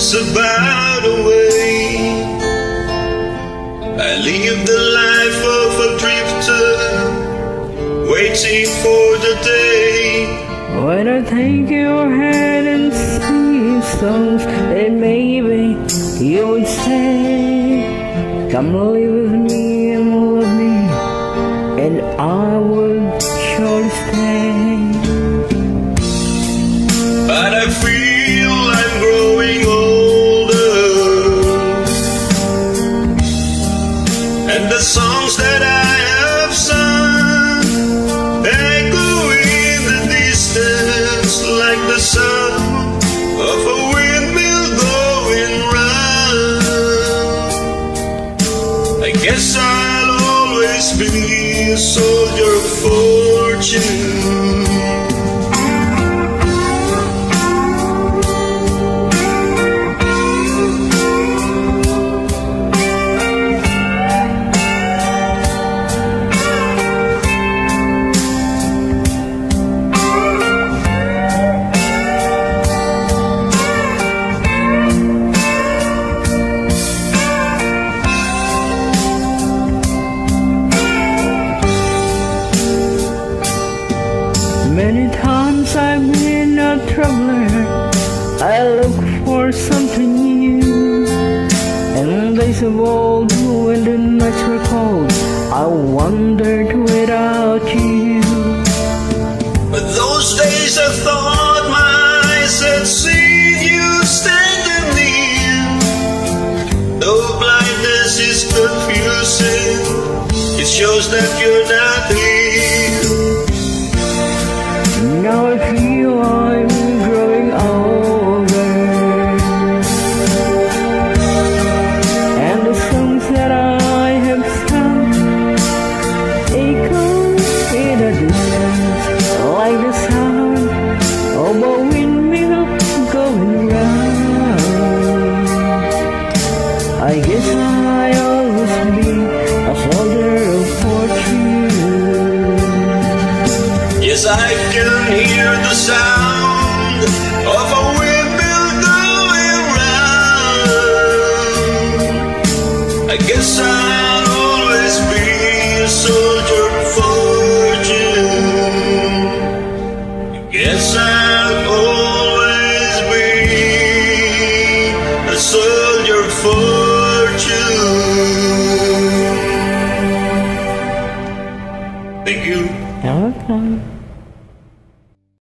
is about a way. I live the life of a drifter, waiting for the day. When I take your hand and sing songs, then maybe you would say, Come live with me I guess I'll always be a soldier of fortune. Many times I've been a traveler. I look for something new. And days of old, when the nights were cold, I wondered without you. But those days I thought my eyes had seen you standing near. Though blindness is confusing, it shows that you're not here. Now sound of a windmill going round. I guess I'll always be a soldier of fortune. Guess I'll always be a soldier of fortune. Thank you. Okay.